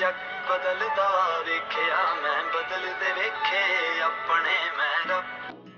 ਜੱਗ ਬਦਲਦਾ ਵੇਖਿਆ ਮੈਂ ਬਦਲਦੇ ਵੇਖੇ ਆਪਣੇ ਮੈਂ ਰੱਬ